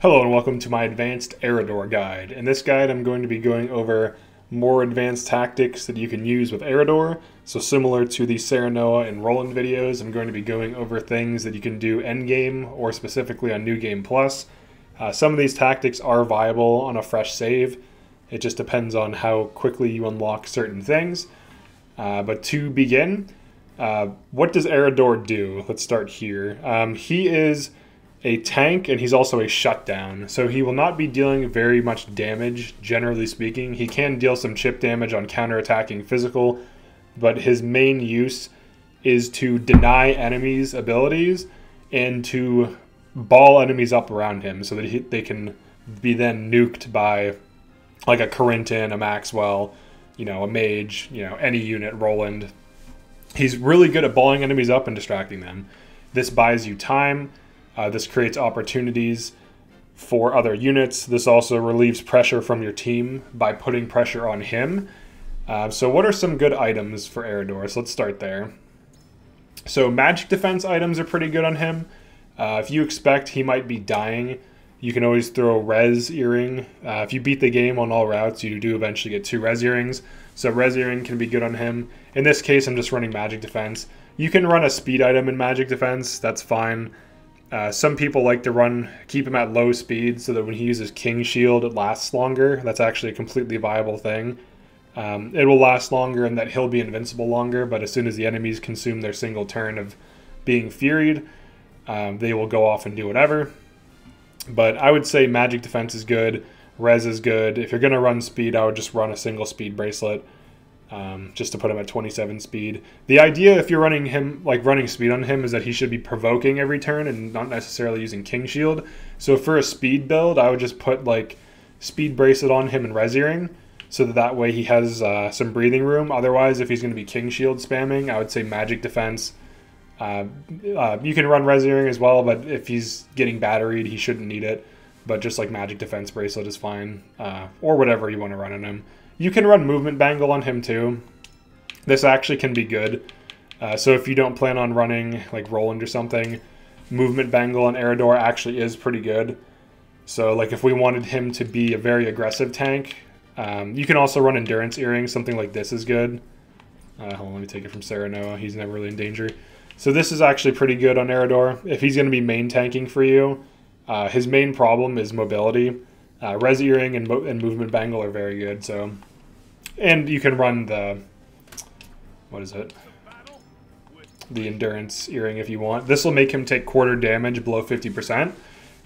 Hello and welcome to my advanced Erador guide. In this guide I'm going to be going over more advanced tactics that you can use with Erador. So similar to the Serenoa and Roland videos, I'm going to be going over things that you can do endgame or specifically on New Game Plus. Uh, some of these tactics are viable on a fresh save. It just depends on how quickly you unlock certain things. Uh, but to begin, uh, what does Erador do? Let's start here. Um, he is a tank and he's also a shutdown. So he will not be dealing very much damage, generally speaking. He can deal some chip damage on counterattacking physical, but his main use is to deny enemies' abilities and to ball enemies up around him so that he, they can be then nuked by like a Corentin, a Maxwell, you know, a mage, you know, any unit, Roland, He's really good at balling enemies up and distracting them. This buys you time. Uh, this creates opportunities for other units. This also relieves pressure from your team by putting pressure on him. Uh, so what are some good items for Erador? So let's start there. So magic defense items are pretty good on him. Uh, if you expect he might be dying, you can always throw res earring. Uh, if you beat the game on all routes, you do eventually get two res earrings. So res earring can be good on him. In this case, I'm just running magic defense. You can run a speed item in magic defense. That's fine. Uh, some people like to run keep him at low speed so that when he uses king shield, it lasts longer. That's actually a completely viable thing. Um, it will last longer and that he'll be invincible longer. But as soon as the enemies consume their single turn of being furied, um, they will go off and do whatever. But I would say magic defense is good. Res is good. If you're going to run speed, I would just run a single speed bracelet um, just to put him at 27 speed. The idea, if you're running him, like running speed on him, is that he should be provoking every turn and not necessarily using King Shield. So for a speed build, I would just put like speed bracelet on him and res earring so that that way he has uh, some breathing room. Otherwise, if he's going to be King Shield spamming, I would say magic defense uh, uh, you can run res earring as well, but if he's getting batteried, he shouldn't need it. But just like magic defense bracelet is fine, uh, or whatever you want to run on him. You can run movement bangle on him too. This actually can be good. Uh, so if you don't plan on running like Roland or something, movement bangle on Erador actually is pretty good. So like if we wanted him to be a very aggressive tank, um, you can also run endurance earring. Something like this is good. Uh, hold on, let me take it from Serenoa. He's never really in danger. So this is actually pretty good on Erador. If he's going to be main tanking for you, uh, his main problem is mobility. Uh, Res Earring and, mo and Movement Bangle are very good. So, And you can run the, what is it? The Endurance Earring if you want. This will make him take quarter damage below 50%.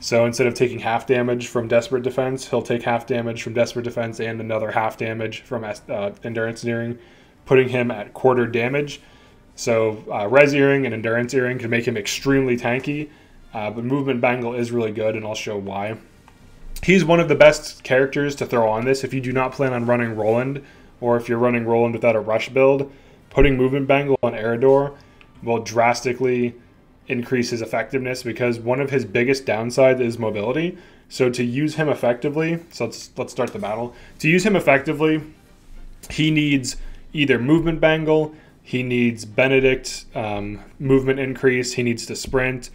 So instead of taking half damage from Desperate Defense, he'll take half damage from Desperate Defense and another half damage from uh, Endurance Earring, putting him at quarter damage. So uh, res earring and endurance earring can make him extremely tanky, uh, but movement bangle is really good, and I'll show why. He's one of the best characters to throw on this if you do not plan on running Roland, or if you're running Roland without a rush build. Putting movement bangle on Erador will drastically increase his effectiveness because one of his biggest downsides is mobility. So to use him effectively, so let's let's start the battle. To use him effectively, he needs either movement bangle he needs Benedict um, movement increase. He needs to sprint.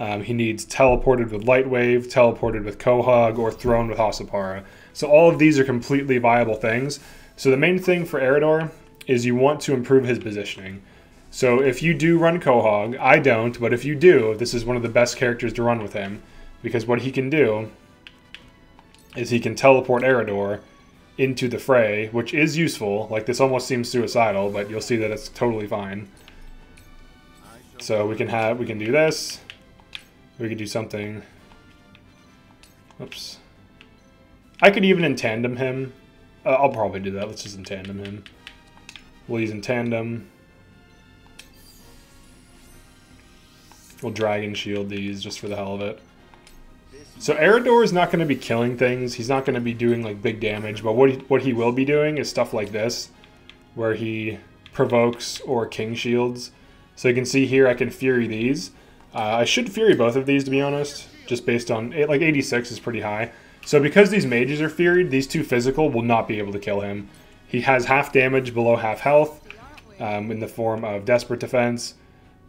Um, he needs teleported with Lightwave, teleported with Quahaug, or thrown with Hossabara. So all of these are completely viable things. So the main thing for Erador is you want to improve his positioning. So if you do run Quahaug, I don't, but if you do, this is one of the best characters to run with him. Because what he can do is he can teleport Erador into the fray, which is useful. Like, this almost seems suicidal, but you'll see that it's totally fine. So we can have, we can do this. We could do something. Oops. I could even in tandem him. Uh, I'll probably do that. Let's just in tandem him. We'll use in tandem. We'll dragon shield these just for the hell of it. So Erador is not going to be killing things. He's not going to be doing like big damage. But what he, what he will be doing is stuff like this, where he provokes or king shields. So you can see here I can fury these. Uh, I should fury both of these to be honest, just based on like 86 is pretty high. So because these mages are furied, these two physical will not be able to kill him. He has half damage below half health um, in the form of desperate defense.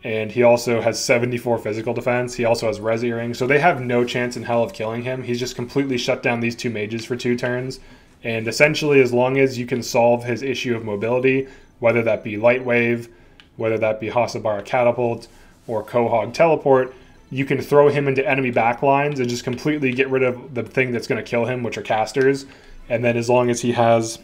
and he also has 74 physical defense. He also has Res Earring, so they have no chance in hell of killing him. He's just completely shut down these two mages for two turns, and essentially, as long as you can solve his issue of mobility, whether that be Light Wave, whether that be Hossabara Catapult, or Quahaug Teleport, you can throw him into enemy backlines and just completely get rid of the thing that's going to kill him, which are casters. And then as long as he has,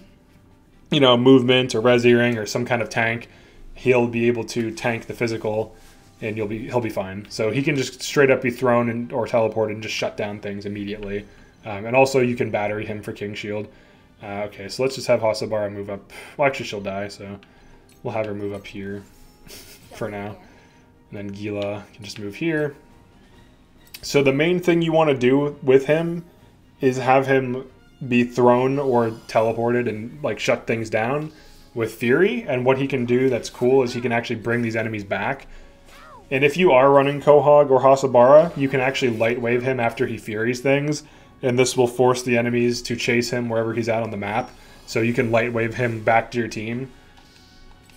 you know, movement or res earring or some kind of tank, he'll be able to tank the physical, and you'll be he'll be fine. So he can just straight up be thrown and, or teleported and just shut down things immediately. Um, and also you can battery him for King Shield. Uh, okay, so let's just have Hossabara move up. Well, actually she'll die, so we'll have her move up here for now. And then Geela can just move here. So the main thing you want to do with him is have him be thrown or teleported and like shut things down with Fury. And what he can do that's cool is he can actually bring these enemies back. And if you are running Quahaug or Hossabara, you can actually light wave him after he Furies things. And this will force the enemies to chase him wherever he's at on the map. So you can light wave him back to your team.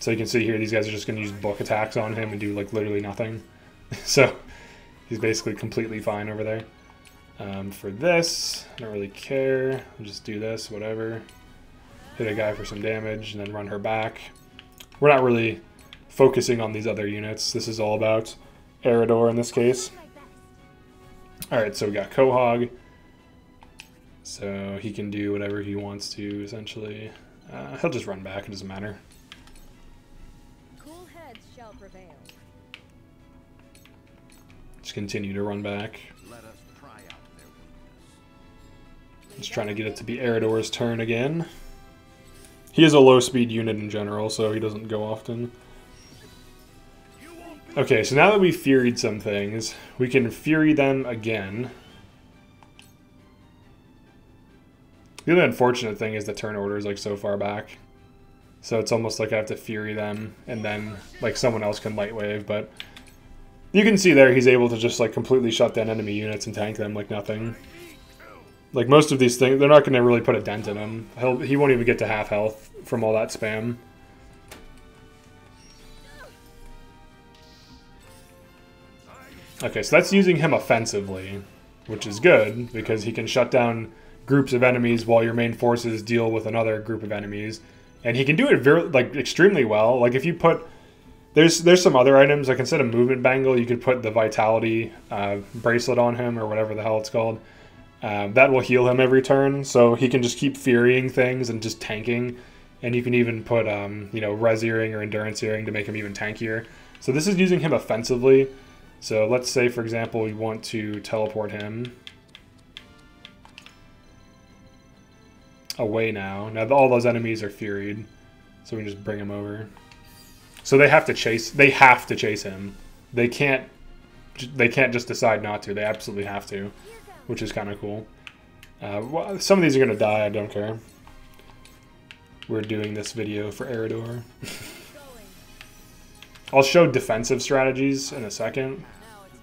So you can see here, these guys are just going to use book attacks on him and do like literally nothing. so he's basically completely fine over there. Um, for this, I don't really care. I'll just do this, whatever. Hit a guy for some damage and then run her back. We're not really focusing on these other units. This is all about Erador in this case. Alright, so we got Quahaug. So he can do whatever he wants to, essentially. Uh, he'll just run back, it doesn't matter. Cool heads shall prevail. Just continue to run back. Let us try out their weakness. Just trying to get it to be Erador's turn again. He is a low speed unit in general, so he doesn't go often. Okay, so now that we've Furied some things, we can Fury them again. The only unfortunate thing is the turn order is like so far back. So it's almost like I have to Fury them, and then like someone else can Light Wave, but you can see there he's able to just like completely shut down enemy units and tank them like nothing. Like most of these things, they're not going to really put a dent in him. He'll, he won't even get to half health from all that spam. Okay, so that's using him offensively, which is good because he can shut down groups of enemies while your main forces deal with another group of enemies, and he can do it very like extremely well. Like if you put there's there's some other items like instead of movement bangle, you could put the vitality uh, bracelet on him or whatever the hell it's called. Um, that will heal him every turn, so he can just keep furying things and just tanking. And you can even put, um, you know, res earring or endurance earring to make him even tankier. So this is using him offensively. So let's say, for example, we want to teleport him away now. Now all those enemies are furied, so we can just bring him over. So they have to chase. They have to chase him. They can't. They can't just decide not to. They absolutely have to which is kind of cool. Uh, well, some of these are to die, I don't care. We're doing this video for Erador. I'll show defensive strategies in a second.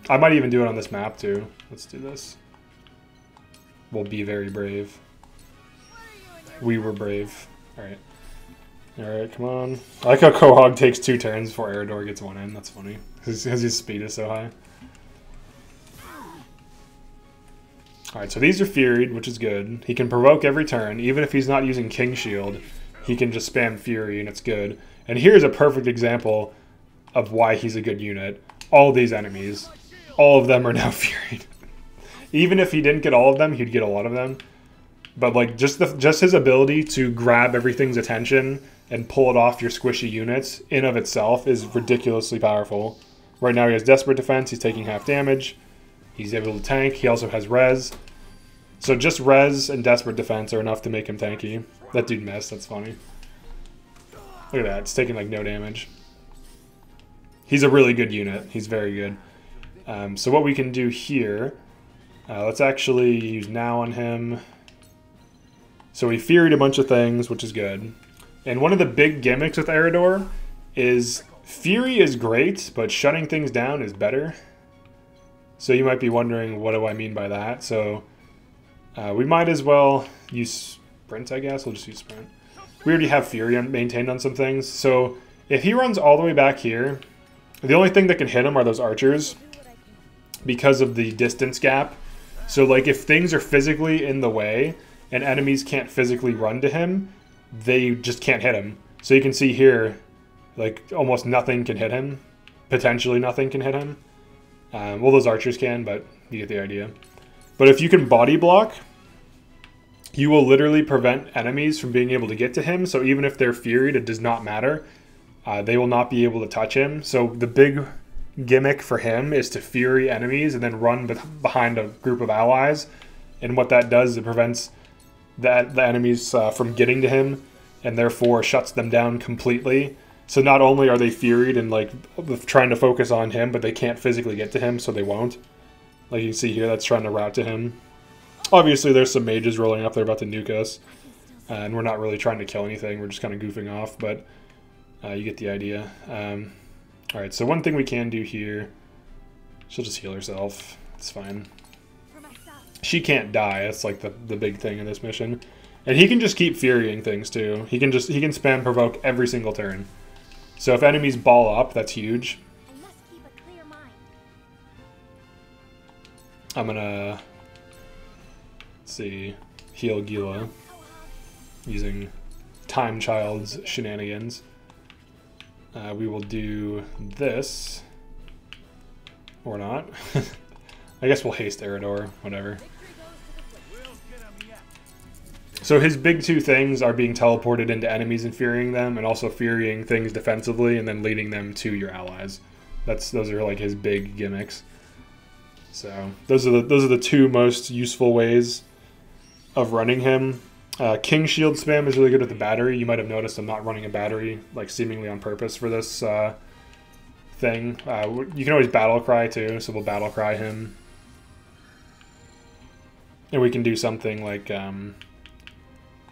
I might even do it on this map too. Let's do this. We'll be very brave. We were brave. Alright. Alright, come on. I like how Quahaug takes two turns before Erador gets one in. That's funny. Because his speed is so high. Alright, so these are Furied, which is good. He can provoke every turn. Even if he's not using King Shield, he can just spam Fury, and it's good. And here's a perfect example of why he's a good unit. All these enemies, all of them are now Furied. Even if he didn't get all of them, he'd get a lot of them. But like just the just his ability to grab everything's attention and pull it off your squishy units in of itself is ridiculously powerful. Right now he has Desperate Defense, he's taking half damage. He's able to tank. He also has res. So just res and desperate defense are enough to make him tanky. That dude missed. That's funny. Look at that. It's taking like no damage. He's a really good unit. He's very good. Um, so what we can do here, uh, let's actually use now on him. So we feared a bunch of things, which is good. And one of the big gimmicks with Erador is Fury is great, but shutting things down is better. So you might be wondering, what do I mean by that? So uh, we might as well use Sprint, I guess. We'll just use Sprint. We already have Fury maintained on some things. So if he runs all the way back here, The only thing that can hit him are those archers because of the distance gap. So like if things are physically in the way and enemies can't physically run to him, they just can't hit him. So you can see here, like almost nothing can hit him. Potentially nothing can hit him. Um, well, those archers can, but you get the idea. But if you can body block, you will literally prevent enemies from being able to get to him. So even if they're furied, it does not matter. Uh, they will not be able to touch him. So the big gimmick for him is to fury enemies and then run behind a group of allies. And what that does, is it prevents that the enemies uh, from getting to him, and therefore shuts them down completely. So not only are they furied and like trying to focus on him, but they can't physically get to him, so they won't. Like you can see here, that's trying to route to him. Obviously, there's some mages rolling up. They're about to nuke us, and we're not really trying to kill anything. We're just kind of goofing off, but uh, you get the idea. Um, all right, so one thing we can do here, she'll just heal herself. It's fine. She can't die. That's like the, the big thing in this mission. And he can just keep furying things too. He can just he can spam provoke every single turn. So if enemies ball up, that's huge. I'm gonna see heal Geela using Time Child's shenanigans. Uh, we will do this. Or not. I guess we'll haste Erador, whatever. So his big two things are being teleported into enemies and furying them, and also furying things defensively, and then leading them to your allies. That's those are like his big gimmicks. So those are the those are the two most useful ways of running him. Uh, King Shield spam is really good with the battery. You might have noticed I'm not running a battery, like seemingly on purpose for this uh, thing. Uh, you can always battle cry too, so we'll battle cry him. And we can do something like um,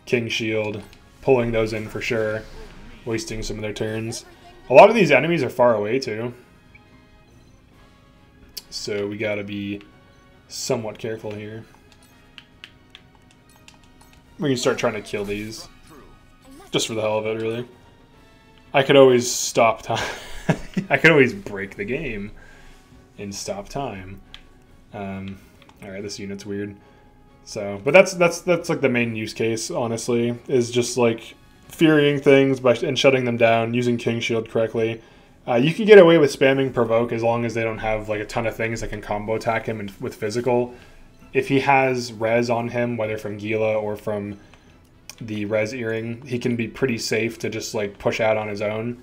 King Shield, pulling those in for sure, wasting some of their turns. A lot of these enemies are far away too. So we gotta be somewhat careful here. We can start trying to kill these. Just for the hell of it, really. I could always stop time. I could always break the game and stop time. Um, Alright, this unit's weird. So, but that's that's that's like the main use case, honestly, is just like furying things by and shutting them down using King Shield correctly. Uh, you can get away with spamming provoke as long as they don't have like a ton of things that can combo attack him and, with physical if he has res on him, whether from Geela or from the res earring, he can be pretty safe to just like push out on his own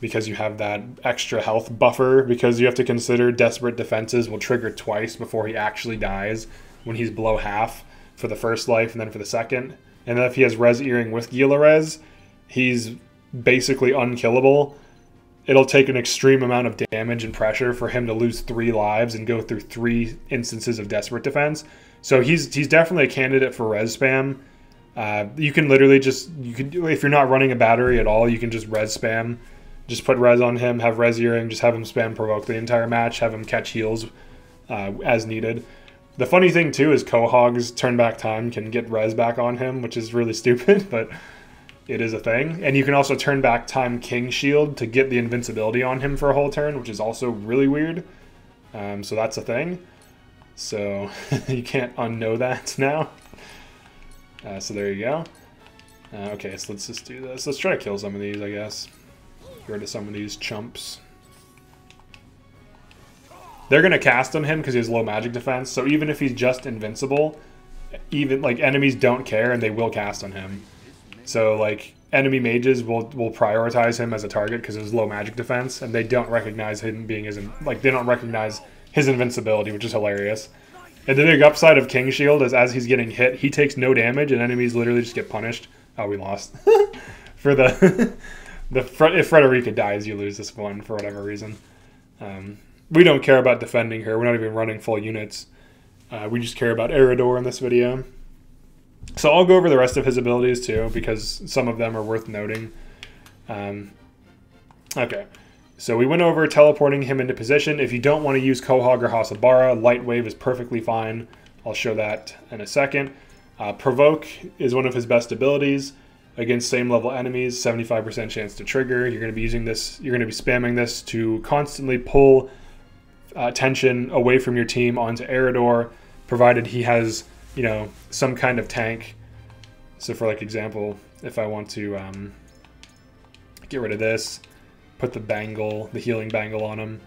because you have that extra health buffer because you have to consider desperate defenses will trigger twice before he actually dies when he's below half for the first life and then for the second. And then if he has res earring with Geela res, he's basically unkillable it'll take an extreme amount of damage and pressure for him to lose three lives and go through three instances of desperate defense. So he's he's definitely a candidate for res spam. Uh, you can literally just you can if you're not running a battery at all, you can just res spam. Just put res on him, have res earring, just have him spam provoke the entire match, have him catch heals uh, as needed. The funny thing too is Quahaug's turn back time can get res back on him, which is really stupid, but it is a thing. And you can also turn back Time King Shield to get the invincibility on him for a whole turn, which is also really weird. Um, so that's a thing. So you can't unknow that now. Uh, so there you go. Uh, okay, so let's just do this. Let's try to kill some of these, I guess. Get rid of some of these chumps. They're going to cast on him because he has low magic defense. So even if he's just invincible, even like enemies don't care and they will cast on him. So like enemy mages will will prioritize him as a target because his low magic defense, and they don't recognize him being his like they don't recognize his invincibility, which is hilarious. And the big upside of King Shield is as he's getting hit, he takes no damage, and enemies literally just get punished. Oh, we lost for the the if Frederica dies, you lose this one for whatever reason. Um, we don't care about defending her. We're not even running full units. Uh, we just care about Erador in this video. So I'll go over the rest of his abilities too, because some of them are worth noting. Um, okay, so we went over teleporting him into position. If you don't want to use Quahaug or Hossabara, Light Wave is perfectly fine. I'll show that in a second. Uh, Provoke is one of his best abilities. against same level enemies, 75% chance to trigger. You're going to be using this, you're going to be spamming this to constantly pull uh, attention away from your team onto Erador, provided he has, you know, some kind of tank. So for like example, if I want to um, get rid of this, put the bangle, the healing bangle on him,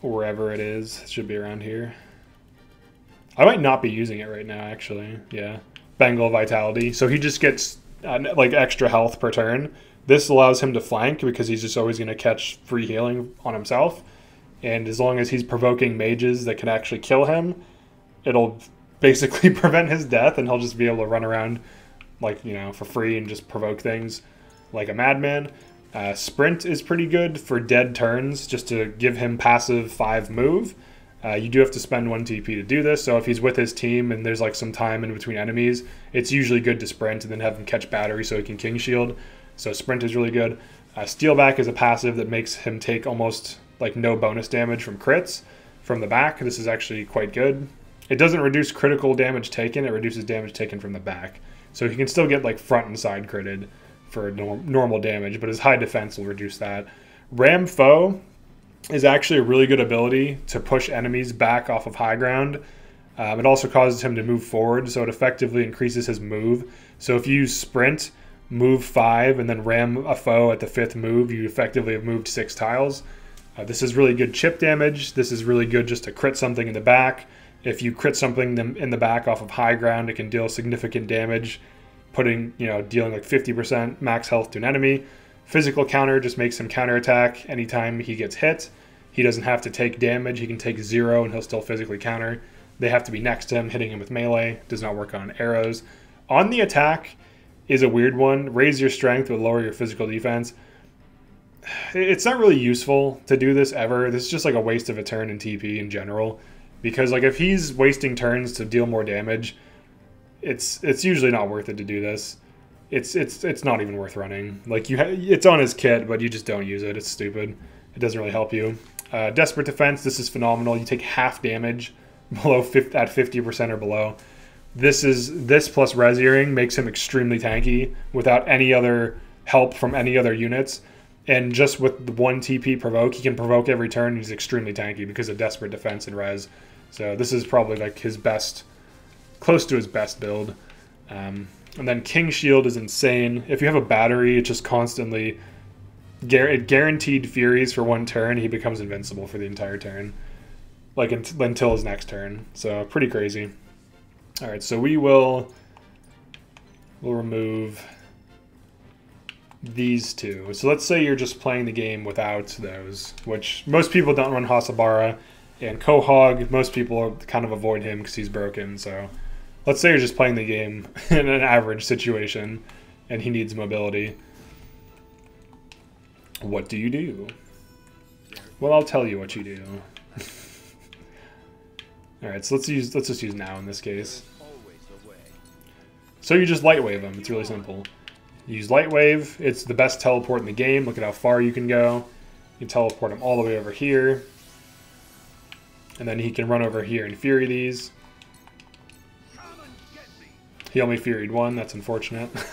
wherever it is, it should be around here. I might not be using it right now, actually. Yeah, bangle vitality. So he just gets uh, like extra health per turn. This allows him to flank because he's just always going to catch free healing on himself. And as long as he's provoking mages that can actually kill him, it'll basically prevent his death, and he'll just be able to run around like you know for free and just provoke things like a madman. Uh, sprint is pretty good for dead turns, just to give him passive five move. Uh, you do have to spend one TP to do this, so if he's with his team and there's like some time in between enemies, it's usually good to sprint and then have him catch battery so he can king shield. So sprint is really good. Uh, steal back is a passive that makes him take almost like no bonus damage from crits from the back. This is actually quite good. It doesn't reduce critical damage taken; it reduces damage taken from the back. So he can still get like front and side critted for norm- normal damage, but his high defense will reduce that. Ram Foe is actually a really good ability to push enemies back off of high ground. Um, it also causes him to move forward, so it effectively increases his move. So if you use sprint, move five, and then ram a foe at the fifth move, you effectively have moved six tiles. Uh, this is really good chip damage. This is really good just to crit something in the back. If you crit something in the back off of high ground, it can deal significant damage, putting, you know, dealing like 50% max health to an enemy. Physical counter just makes him counterattack anytime he gets hit. He doesn't have to take damage. He can take zero and he'll still physically counter. They have to be next to him, hitting him with melee. Does not work on arrows. On the attack is a weird one. Raise your strength but lower your physical defense. It's not really useful to do this ever. This is just like a waste of a turn in TP in general. Because like if he's wasting turns to deal more damage, it's it's usually not worth it to do this. It's it's it's not even worth running. Like you, it's on his kit, but you just don't use it. It's stupid. It doesn't really help you. Uh, Desperate Defense. This is phenomenal. You take half damage below 50, at fifty percent or below. This is this plus Res Earring makes him extremely tanky without any other help from any other units. And just with the one TP provoke, he can provoke every turn. He's extremely tanky because of Desperate Defense and Res. So this is probably like his best, close to his best build. Um, and then King Shield is insane. If you have a battery, it just constantly it guaranteed Furies for one turn. He becomes invincible for the entire turn, like until his next turn. So pretty crazy. All right, so we will we'll remove these two. So let's say you're just playing the game without those, which most people don't run Hossabara. And Quahaug, most people kind of avoid him because he's broken. So let's say you're just playing the game in an average situation and he needs mobility. What do you do? Well, I'll tell you what you do. All right, so let's use let's just use now in this case. So you just light wave him. It's really simple. Use light wave. It's the best teleport in the game. Look at how far you can go. You teleport him all the way over here. And then he can run over here and fury these. He only furied one. That's unfortunate.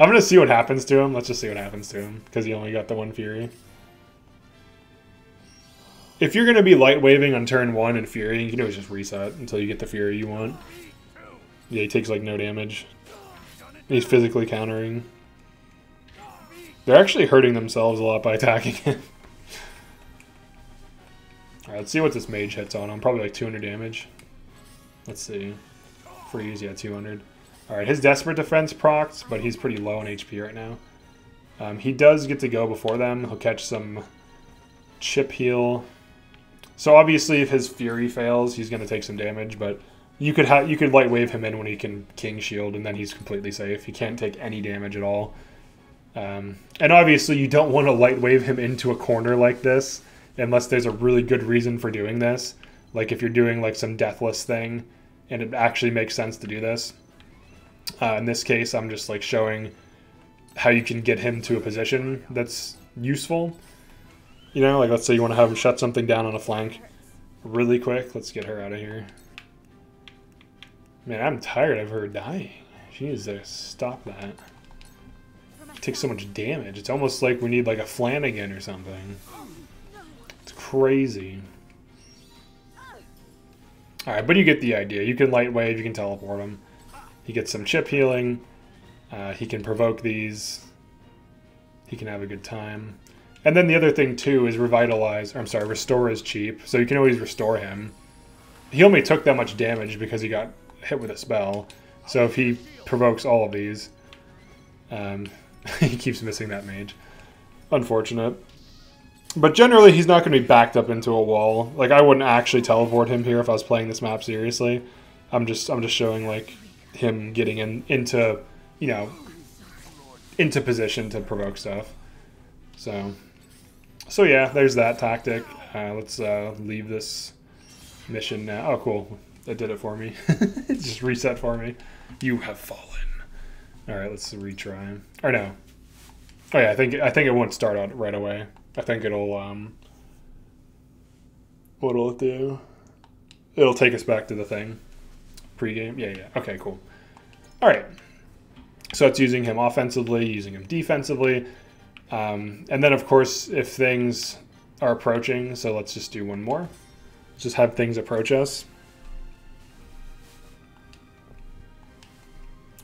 I'm going to see what happens to him. Let's just see what happens to him. Because he only got the one fury. If you're going to be light waving on turn one and fury, you can always just reset until you get the fury you want. Yeah, he takes like no damage. He's physically countering. They're actually hurting themselves a lot by attacking him. Alright, let's see what this mage hits on him. Probably like 200 damage. Let's see. Freeze, yeah, 200. Alright, his Desperate Defense procs, but he's pretty low on HP right now. Um, he does get to go before them. He'll catch some chip heal. So obviously if his Fury fails, he's going to take some damage, but you could have you could light wave him in when he can King Shield, and then he's completely safe. He can't take any damage at all. Um, and obviously you don't want to light wave him into a corner like this unless there's a really good reason for doing this. Like if you're doing like some deathless thing and it actually makes sense to do this. Uh, in this case, I'm just like showing how you can get him to a position that's useful. You know, like let's say you want to have him shut something down on a flank really quick. Let's get her out of here. Man, I'm tired of her dying. She needs to stop that. It takes so much damage. It's almost like we need like a Flanagan or something. It's crazy. Alright, but you get the idea. You can light wave, you can teleport him. He gets some chip healing. Uh, he can provoke these. He can have a good time. And then the other thing too is revitalize. I'm sorry, restore is cheap, so you can always restore him. He only took that much damage because he got hit with a spell. So if he provokes all of these, um, he keeps missing that mage. Unfortunate. But generally, he's not going to be backed up into a wall. Like I wouldn't actually teleport him here if I was playing this map seriously. I'm just I'm just showing like him getting in into you know into position to provoke stuff. So so yeah, there's that tactic. Uh, let's uh, leave this mission now. Oh, cool. That did it for me. it just reset for me. You have fallen. All right, let's retry. Or no. Oh yeah, I think I think it won't start out right away. I think it'll um. What'll it do? It'll take us back to the thing. Pre-game. Yeah, yeah. Okay, cool. All right. So it's using him offensively, using him defensively. Um, and then, of course, if things are approaching, so let's just do one more. Just have things approach us.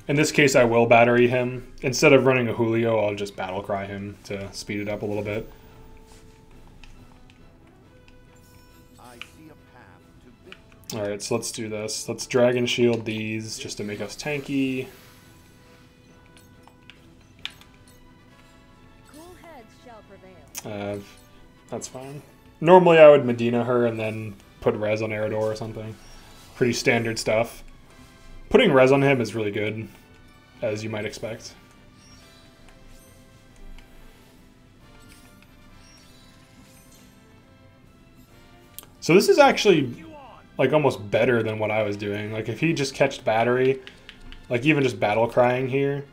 In this case, I will battery him. Instead of running a Julio, I'll just battle cry him to speed it up a little bit. Alright, so let's do this. Let's Dragon Shield these just to make us tanky. Uh, that's fine. Normally I would Medina her and then put res on Erador or something. Pretty standard stuff. Putting res on him is really good, as you might expect. So this is actually like almost better than what I was doing. Like if he just catched battery, like even just battle crying here,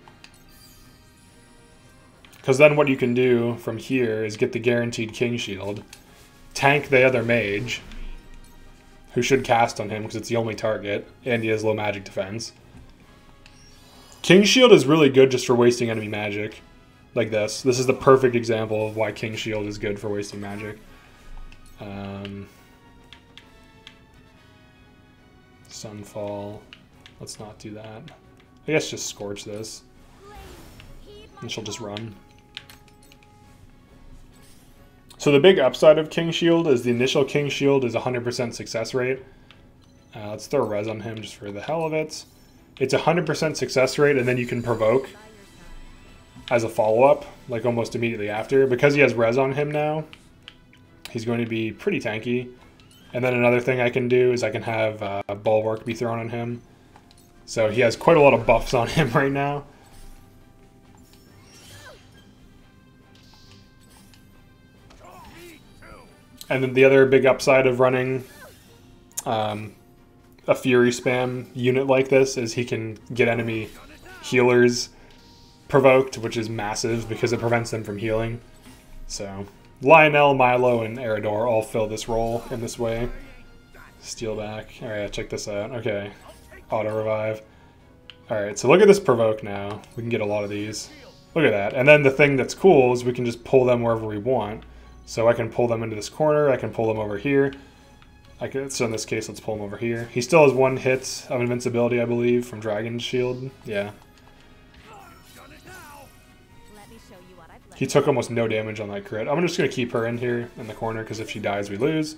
because then what you can do from here is get the guaranteed King Shield, tank the other mage, who should cast on him because it's the only target, and he has low magic defense. King Shield is really good just for wasting enemy magic, like this. This is the perfect example of why King Shield is good for wasting magic. Um, Sunfall. Let's not do that. I guess just Scorch this. And she'll just run. So the big upside of King Shield is the initial King Shield is 100% success rate. Uh, let's throw res on him just for the hell of it. It's 100% success rate, and then you can provoke as a follow-up, like almost immediately after. Because he has res on him now, he's going to be pretty tanky. And then another thing I can do is I can have uh, Bulwark be thrown on him. So he has quite a lot of buffs on him right now. And then the other big upside of running um, a Fury spam unit like this is he can get enemy healers provoked, which is massive because it prevents them from healing. So Lionel, Milo, and Erador all fill this role in this way. Steel back. Alright, check this out. Okay. Auto revive. Alright, so look at this provoke now. We can get a lot of these. Look at that. And then the thing that's cool is we can just pull them wherever we want. So I can pull them into this corner, I can pull them over here. I can, so in this case, let's pull him over here. He still has one hit of invincibility, I believe, from Dragon's Shield. Yeah. He took almost no damage on that crit. I'm just going to keep her in here in the corner, because if she dies, we lose.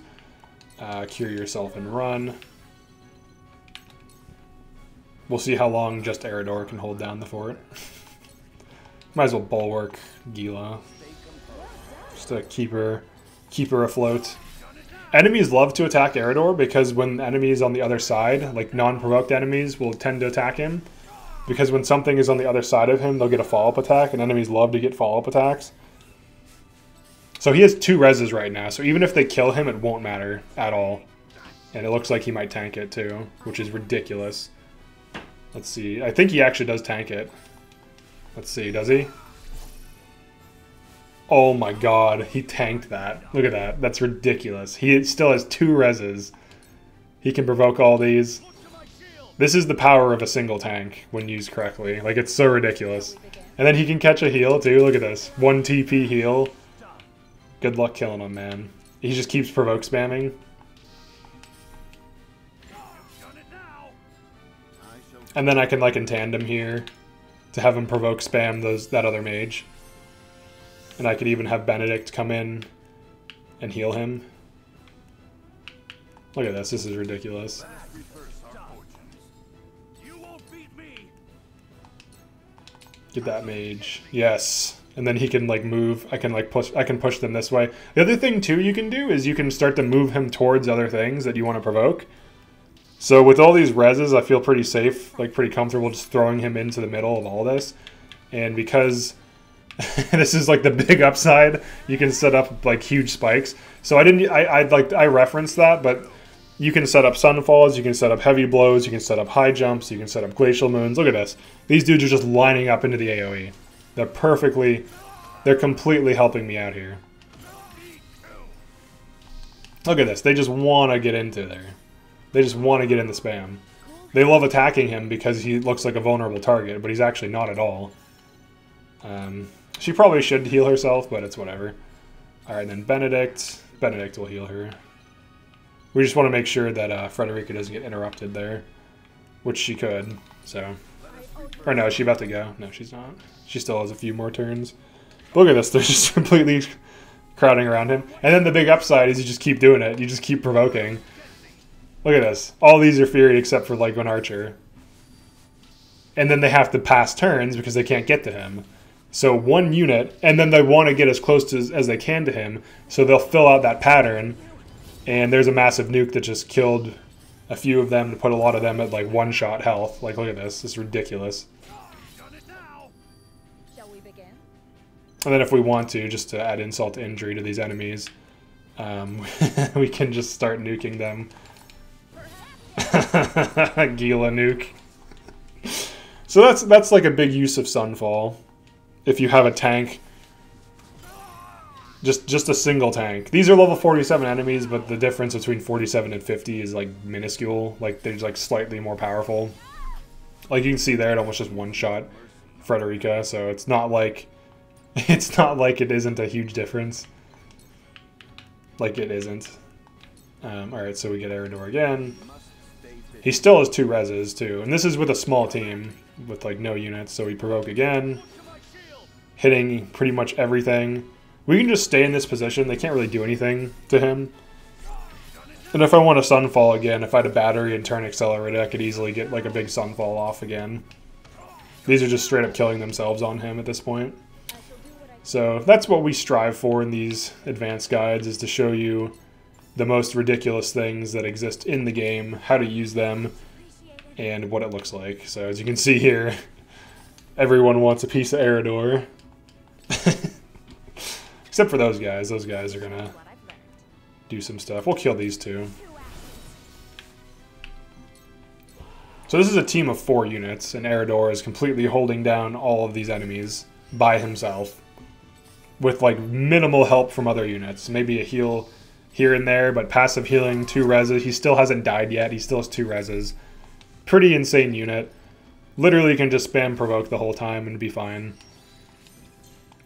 Uh, cure yourself and run. We'll see how long just Erador can hold down the fort. Might as well bulwark Geela to keep her keep her afloat. Enemies love to attack Erador because when enemies on the other side, like non-provoked enemies, will tend to attack him. Because when something is on the other side of him, they'll get a follow-up attack, and enemies love to get follow-up attacks. So he has two reses right now, so even if they kill him, it won't matter at all. And it looks like he might tank it too, which is ridiculous. Let's see. I think he actually does tank it. Let's see, does he? Oh my god, he tanked that. Look at that. That's ridiculous. He still has two reses. He can provoke all these. This is the power of a single tank when used correctly. Like, it's so ridiculous. And then he can catch a heal, too. Look at this. One TP heal. Good luck killing him, man. He just keeps provoke spamming. And then I can, like, in tandem here to have him provoke spam those that other mage. And I could even have Benedict come in and heal him. Look at this. This is ridiculous. Get that mage. Yes. And then he can like move. I can like push I can push them this way. The other thing too you can do is you can start to move him towards other things that you want to provoke. So with all these reses, I feel pretty safe, like pretty comfortable just throwing him into the middle of all this. And because this is like the big upside, you can set up like huge spikes. So I didn't I I like I referenced that, but you can set up sunfalls, you can set up heavy blows, you can set up high jumps, you can set up glacial moons. Look at this. These dudes are just lining up into the AoE. They're perfectly, they're completely helping me out here. Look at this. They just want to get into there. They just want to get in the spam. They love attacking him because he looks like a vulnerable target, but he's actually not at all. Um, she probably should heal herself, but it's whatever. Alright, then Benedict. Benedict will heal her. We just want to make sure that uh, Frederica doesn't get interrupted there, which she could. So, or no, is she about to go? No, she's not. She still has a few more turns. But look at this; they're just completely crowding around him. And then the big upside is you just keep doing it. You just keep provoking. Look at this. All these are Fury except for like an Archer. And then they have to pass turns because they can't get to him. So one unit, and then they want to get as close to, as they can to him, so they'll fill out that pattern and there's a massive nuke that just killed a few of them to put a lot of them at like one shot health. Like, look at this. This is ridiculous. And then if we want to, just to add insult to injury to these enemies, um, we can just start nuking them. Geela nuke. So that's that's like a big use of Sunfall. If you have a tank just just a single tank. These are level 47 enemies, but the difference between 47 and 50 is like minuscule. Like they're like slightly more powerful. Like you can see there, it almost just one shot Frederica, so it's not like it's not like it isn't a huge difference. Like it isn't. Um, Alright, so we get Erador again. He still has two reses too, and this is with a small team with like no units, so we provoke again. Hitting pretty much everything. We can just stay in this position. They can't really do anything to him. And if I want a Sunfall again, if I had a battery and turn accelerated, I could easily get like a big Sunfall off again. These are just straight up killing themselves on him at this point. So that's what we strive for in these advanced guides, is to show you the most ridiculous things that exist in the game, how to use them, and what it looks like. So as you can see here, everyone wants a piece of Erador. Except for those guys. Those guys are gonna do some stuff. We'll kill these two. So this is a team of four units, and Erador is completely holding down all of these enemies by himself. With like minimal help from other units. Maybe a heal here and there, but passive healing, two reses. He still hasn't died yet. He still has two reses. Pretty insane unit. Literally can just spam provoke the whole time and be fine.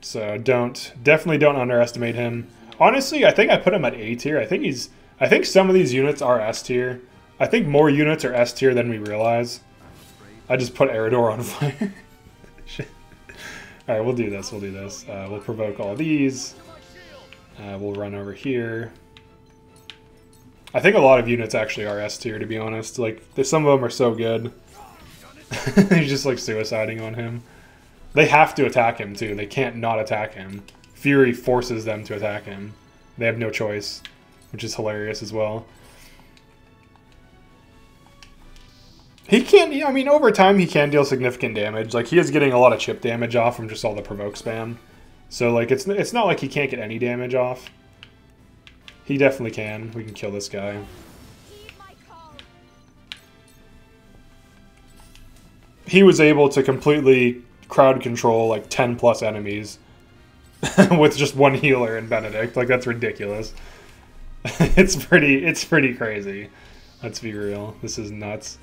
So don't definitely don't underestimate him. Honestly, I think I put him at A tier. I think he's I think some of these units are S tier. I think more units are S tier than we realize. I just put Erador on fire. Alright, we'll do this, we'll do this. Uh, we'll provoke all these. Uh, we'll run over here. I think a lot of units actually are S tier, to be honest. Like, some of them are so good. He's just like suiciding on him. They have to attack him too. They can't not attack him. Fury forces them to attack him. They have no choice, which is hilarious as well. He can't. I mean, over time he can deal significant damage. Like he is getting a lot of chip damage off from just all the provoke spam. So like it's it's not like he can't get any damage off. He definitely can. We can kill this guy. He was able to completely crowd control like 10 plus enemies with just one healer and Benedict. Like that's ridiculous. it's pretty it's pretty crazy. Let's be real. This is nuts.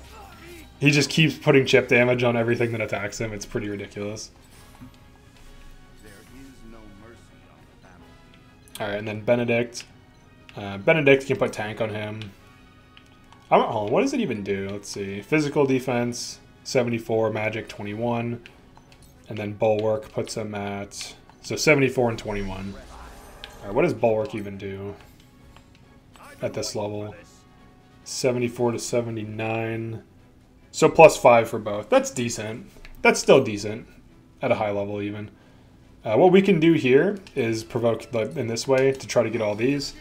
He just keeps putting chip damage on everything that attacks him. It's pretty ridiculous. No mercy on the battlefield. All right, and then Benedict. Uh, Benedict can put tank on him. I'm hold on, What does it even do? Let's see. Physical defense, 74. Magic, 21. And then Bulwark puts him at so 74 and 21. All right, what does Bulwark even do at this level? 74 to 79. So plus five for both. That's decent. That's still decent at a high level even. Uh, what we can do here is provoke the, in this way to try to get all these.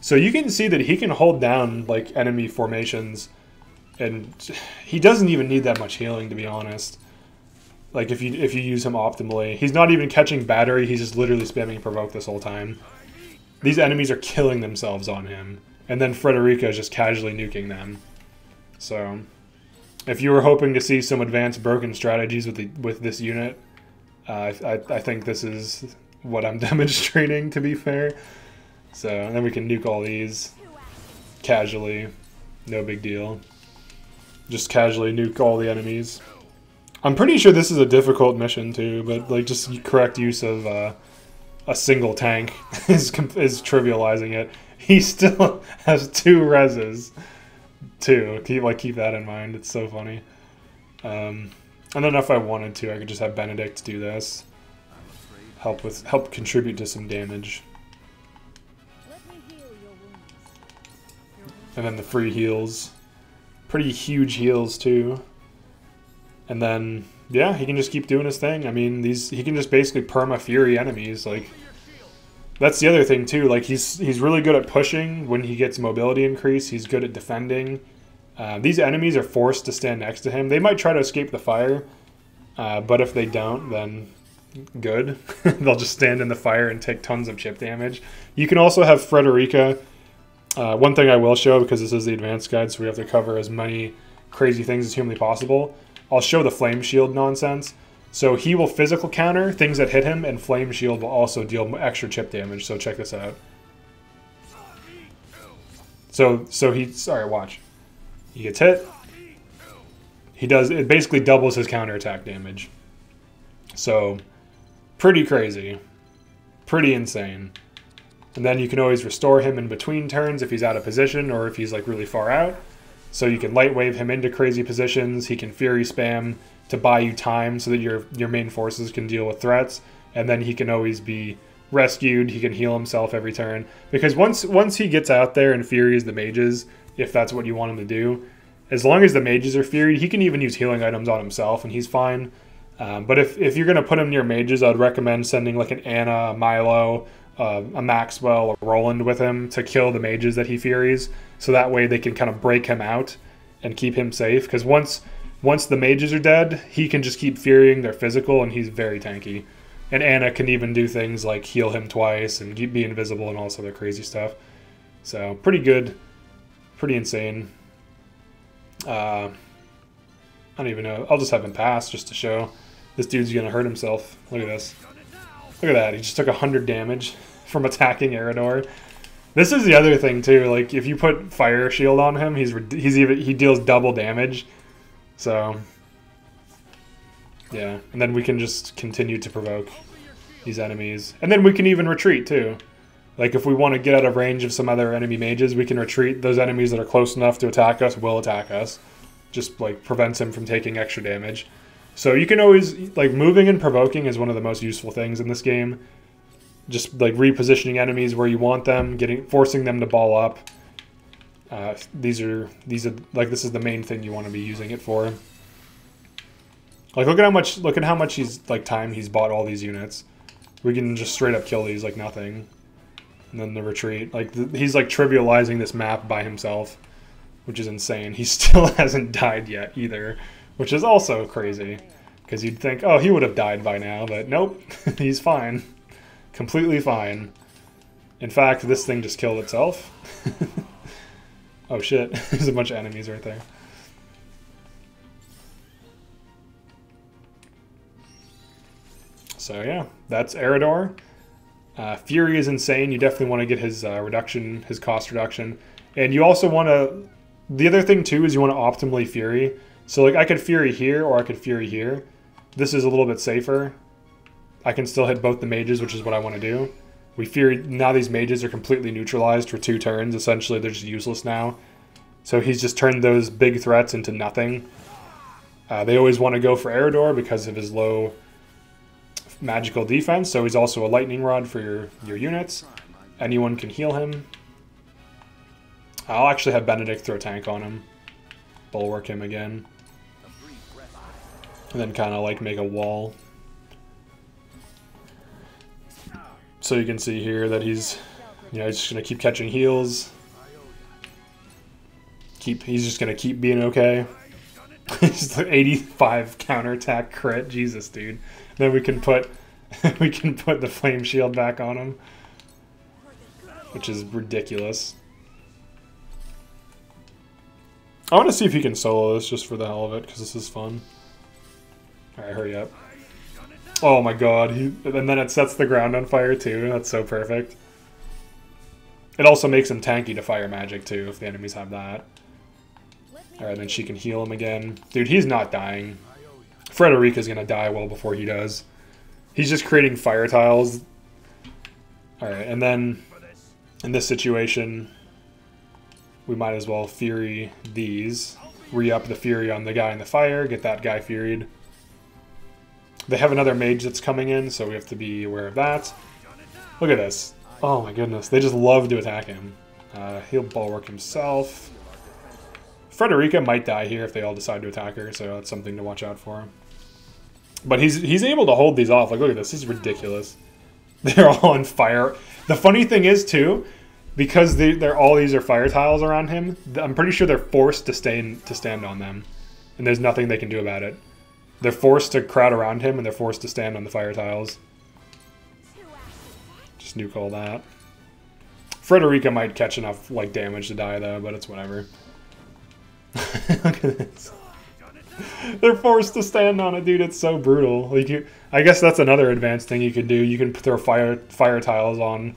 So you can see that he can hold down like enemy formations, and he doesn't even need that much healing to be honest. Like if you if you use him optimally, he's not even catching battery. He's just literally spamming provoke this whole time. These enemies are killing themselves on him, and then Frederica is just casually nuking them. So, if you were hoping to see some advanced broken strategies with the with this unit, uh, I, I think this is what I'm demonstrating. To be fair, so and then we can nuke all these casually, no big deal. Just casually nuke all the enemies. I'm pretty sure this is a difficult mission too, but like just correct use of uh, a single tank is is trivializing it. He still has two reses, too. Keep like keep that in mind. It's so funny. Um, I don't know if I wanted to. I could just have Benedict do this. Help with help contribute to some damage, Let me heal your wounds. and then the free heals, pretty huge heals too. And then yeah, he can just keep doing his thing. I mean, these he can just basically perma fury enemies. Like that's the other thing too. Like he's he's really good at pushing when he gets mobility increase. He's good at defending. Uh, these enemies are forced to stand next to him. They might try to escape the fire, uh, but if they don't, then good. They'll just stand in the fire and take tons of chip damage. You can also have Frederica. Uh, one thing I will show because this is the advanced guide, so we have to cover as many crazy things as humanly possible. I'll show the flame shield nonsense. So he will physical counter things that hit him, and flame shield will also deal extra chip damage. So check this out. So so he sorry watch. He gets hit. He does it basically doubles his counter attack damage. So pretty crazy, pretty insane. And then you can always restore him in between turns if he's out of position or if he's like really far out. So you can light wave him into crazy positions. He can fury spam to buy you time so that your your main forces can deal with threats, and then he can always be rescued. He can heal himself every turn because once once he gets out there and furies the mages, if that's what you want him to do, as long as the mages are furied, he can even use healing items on himself and he's fine. Um, but if, if you're gonna put him near mages, I'd recommend sending like an Anna, Milo, uh, a Maxwell, a Roland with him to kill the mages that he furies, so that way they can kind of break him out and keep him safe. Because once once the mages are dead, he can just keep furying their physical, and he's very tanky. And Anna can even do things like heal him twice and be invisible and all this other crazy stuff. So pretty good, pretty insane. Uh, I don't even know. I'll just have him pass just to show this dude's gonna hurt himself. Look at this. Look at that. He just took 100 damage from attacking Erador. This is the other thing too. Like if you put fire shield on him, he's he's even he deals double damage. So yeah, and then we can just continue to provoke these enemies, and then we can even retreat too. Like if we want to get out of range of some other enemy mages, we can retreat. Those enemies that are close enough to attack us will attack us. Just like prevents him from taking extra damage. So you can always like moving and provoking is one of the most useful things in this game. Just like repositioning enemies where you want them, getting forcing them to ball up. Uh, these are these are like this is the main thing you want to be using it for. Like look at how much look at how much he's like time he's bought all these units. We can just straight up kill these like nothing, and then the retreat. Like he's like trivializing this map by himself, which is insane. He still hasn't died yet either, which is also crazy. Because you'd think, oh, he would have died by now, but nope, he's fine, completely fine. In fact, this thing just killed itself. oh shit, there's a bunch of enemies right there. So yeah, that's Erador. Uh, Fury is insane. You definitely want to get his uh, reduction, his cost reduction, and you also want to. The other thing too is you want to optimally Fury So like I could Fury here or I could Fury here. This is a little bit safer. I can still hit both the mages, which is what I want to do. We Fury now these mages are completely neutralized for two turns. Essentially, they're just useless now. So he's just turned those big threats into nothing. Uh, they always want to go for Erador because of his low magical defense. So he's also a lightning rod for your your units. Anyone can heal him. I'll actually have Benedict throw a tank on him. Bulwark him again. And then kind of like make a wall. So you can see here that he's, you know, he's just going to keep catching heals. Keep, he's just going to keep being okay. Just like 85 counterattack crit. Jesus, dude. Then we can put, we can put the flame shield back on him. Which is ridiculous. I want to see if he can solo this just for the hell of it, because this is fun. Alright, hurry up. Oh my god, he, and then it sets the ground on fire too. That's so perfect. It also makes him tanky to fire magic too, if the enemies have that. Alright, then she can heal him again. Dude, he's not dying. Frederica's gonna die well before he does. He's just creating fire tiles. Alright, and then in this situation, we might as well Fury these. Re-up the Fury on the guy in the fire, get that guy Furied. They have another mage that's coming in, so we have to be aware of that. Look at this. Oh my goodness, they just love to attack him. Uh, he'll bulwark himself. Frederica might die here if they all decide to attack her, so that's something to watch out for. But he's he's able to hold these off. Like, look at this. This is ridiculous. They're all on fire. The funny thing is, too, because they, they're all these are fire tiles around him, I'm pretty sure they're forced to stay in, to stand on them. And there's nothing they can do about it. They're forced to crowd around him, and they're forced to stand on the fire tiles. Just nuke all that. Frederica might catch enough like damage to die, though, but it's whatever. Look at this. They're forced to stand on it, dude. It's so brutal. Like you, I guess that's another advanced thing you can do. You can throw fire fire tiles on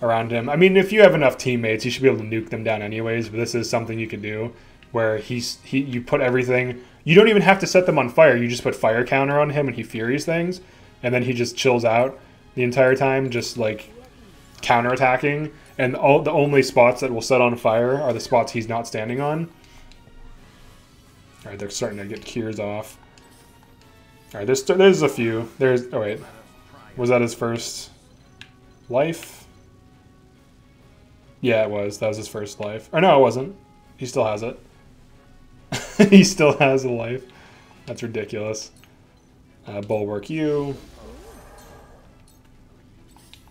around him. I mean, if you have enough teammates, you should be able to nuke them down anyways. But this is something you can do where he's he you put everything. You don't even have to set them on fire. You just put fire counter on him, and he furies things, and then he just chills out the entire time, just like counterattacking. And all the only spots that will set on fire are the spots he's not standing on. All right, they're starting to get cures off. All right, there's there's a few. There's oh wait, was that his first life? Yeah, it was. That was his first life. Or no, it wasn't. He still has it. he still has a life. That's ridiculous. Uh, Bulwark you.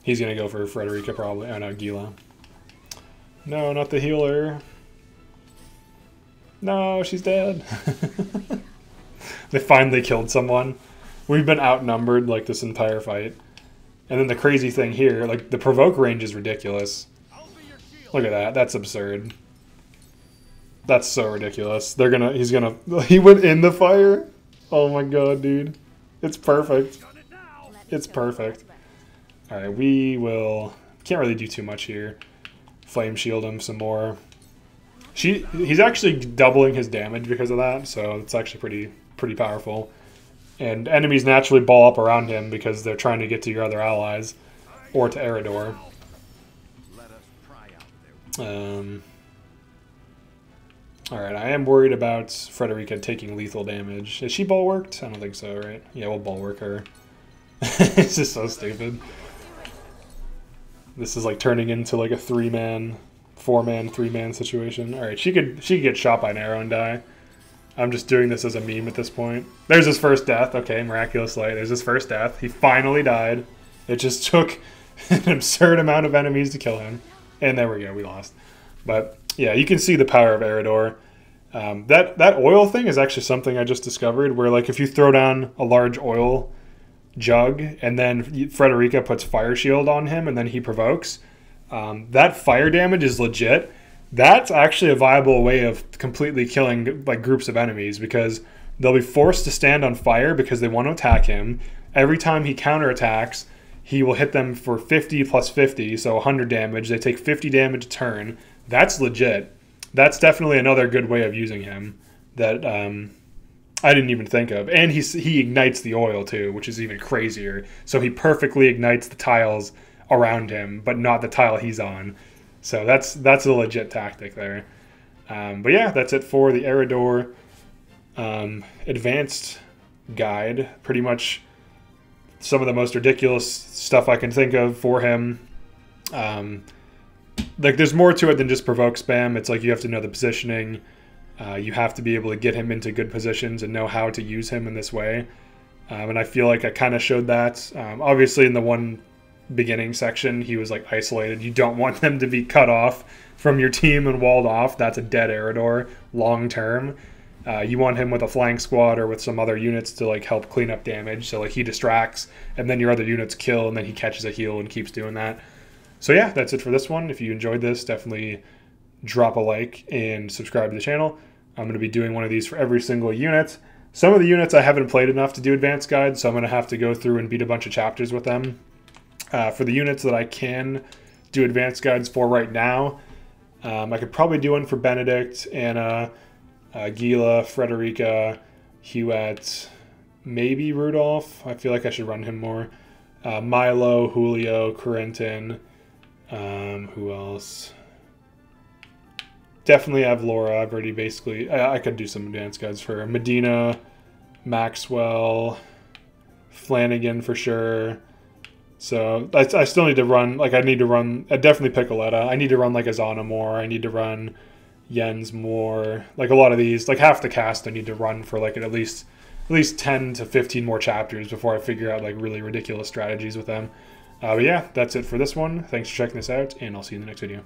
He's gonna go for Frederica probably. Oh no, Geela. No, not the healer. No, she's dead. they finally killed someone. We've been outnumbered like this entire fight. And then the crazy thing here, like the provoke range is ridiculous. Look at that. That's absurd. That's so ridiculous. They're gonna he's gonna he went in the fire? Oh my god, dude. It's perfect. It's perfect. Alright, we will can't really do too much here. Flame shield him some more. She he's actually doubling his damage because of that, so it's actually pretty pretty powerful. And enemies naturally ball up around him because they're trying to get to your other allies or to Erador. Um, Alright, I am worried about Frederica taking lethal damage. Is she bulwarked? I don't think so, right? Yeah, we'll bulwark her. it's just so stupid. This is like turning into like a three-man four man, three man situation. All right, she could she could get shot by an arrow and die. I'm just doing this as a meme at this point. There's his first death. Okay, miraculous light. There's his first death. He finally died. It just took an absurd amount of enemies to kill him, and there we go. We lost. But yeah, you can see the power of Erador. Um, that that oil thing is actually something I just discovered. Where like if you throw down a large oil jug and then Frederica puts fire shield on him and then he provokes um, that fire damage is legit. That's actually a viable way of completely killing like groups of enemies because they'll be forced to stand on fire because they want to attack him. Every time he counterattacks, he will hit them for 50 plus 50, so 100 damage. They take 50 damage a turn. That's legit. That's definitely another good way of using him that um, I didn't even think of. And he he ignites the oil too, which is even crazier. So he perfectly ignites the tiles around him, but not the tile he's on. So that's that's a legit tactic there. Um, but yeah, that's it for the Erador um, advanced guide. Pretty much some of the most ridiculous stuff I can think of for him. Um, like there's more to it than just provoke spam. It's like you have to know the positioning. Uh, you have to be able to get him into good positions and know how to use him in this way. Um, and I feel like I kind of showed that. Um, obviously, in the one beginning section, he was like isolated. You don't want them to be cut off from your team and walled off. That's a dead Erador long term. Uh, you want him with a flying squad or with some other units to like help clean up damage. So like he distracts, and then your other units kill, and then he catches a heal and keeps doing that. So yeah, that's it for this one. If you enjoyed this, definitely drop a like and subscribe to the channel. I'm going to be doing one of these for every single unit. Some of the units I haven't played enough to do advanced guides, so I'm going to have to go through and beat a bunch of chapters with them. Uh, for the units that I can do advanced guides for right now, um, I could probably do one for Benedict, Anna, uh, Geela, Frederica, Hughette, maybe Rudolph. I feel like I should run him more. Uh, Milo, Julio, Corentin. Um, who else? Definitely have Laura. I've already basically. I, I could do some advanced guides for her. Medina, Maxwell, Flanagan for sure. So I, I still need to run. Like I need to run. I definitely Piccoletta. I need to run like Ezana more. I need to run Jens more. Like a lot of these, like half the cast, I need to run for like at least at least ten to fifteen more chapters before I figure out like really ridiculous strategies with them. Uh, but yeah, that's it for this one. Thanks for checking this out, and I'll see you in the next video.